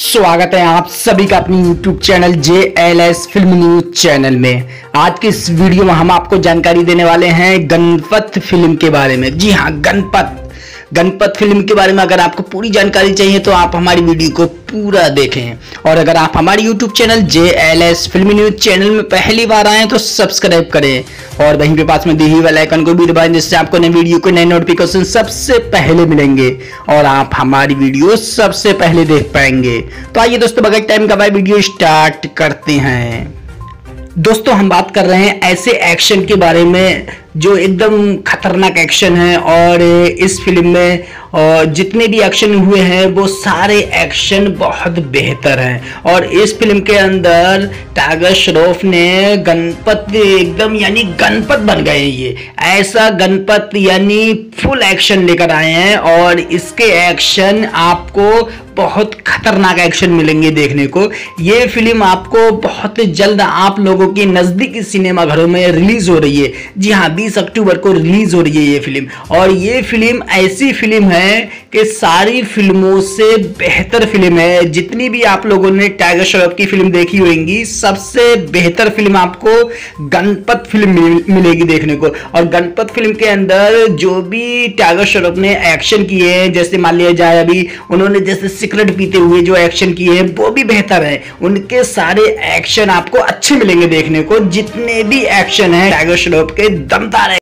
स्वागत है आप सभी का अपनी YouTube channel J L S film news channel में। आज के इस वीडियो में हम आपको जानकारी देने वाले हैं गणपत फ़िल्म के बारे में। जी हाँ गणपत। गणपत फ़िल्म के बारे में अगर आपको पूरी जानकारी चाहिए तो आप हमारी वीडियो को पूरा देखें। और अगर आप हमारे YouTube channel J L S फिल्मी न्यूज़ चैनल में पहली बार आए तो सब्सक्राइब करें। और वहीं पे पास में दी हुई वाले आइकन को भी दबाएँ, जिससे आपको नई वीडियो के नए नोटिफिकेशन सबसे पहले मिलेंगे और आप हमारी वीडियो सबसे पहले देख पाएँगे। तो आइए दोस्तों, बगैर टाइम का भाई, वीडियो स्टार्ट करते हैं। दोस्तों, हम बात कर रहे हैं ऐसे एक्शन के बारे में जो एकदम खतरनाक एक्शन है और इस फ़िल्म में और जितने भी एक्शन हुए हैं, वो सारे एक्शन बहुत बेहतर हैं। और इस फ़िल्म के अंदर टागर श्रॉफ ने गणपत एकदम, यानी गणपत बन गए ये। ऐसा गणपत, यानी फुल एक्शन लेकर आए हैं और इसके एक्शन आपको बहुत खतरनाक एक्शन मिलेंगे देखने को। ये फ़िल्म आपको बहुत जल्द आप लोगों की नज़दीकी सिनेमाघरों में रिलीज़ हो रही है। जी हाँ अक्टूबर को रिलीज़ हो रही है ये फ़िल्म। और ये फ़िल्म ऐसी फ़िल्म है कि सारी फ़िल्मों से बेहतर फ़िल्म है। जितनी भी आप लोगों ने टाइगर श्रॉफ की फ़िल्म देखी होगी, सबसे बेहतर फ़िल्म आपको गणपत फ़िल्म मिलेगी देखने को। और गणपत फ़िल्म के अंदर जो भी टाइगर श्रॉफ ने एक्शन किए हैं, जैसे मान लिया जाए अभी उन्होंने जैसे सिगरेट पीते हुए जो एक्शन किए हैं, वो भी बेहतर है। उनके सारे एक्शन आपको अच्छे मिलेंगे देखने को। जितने भी एक्शन है टाइगर श्रॉफ के cantaré.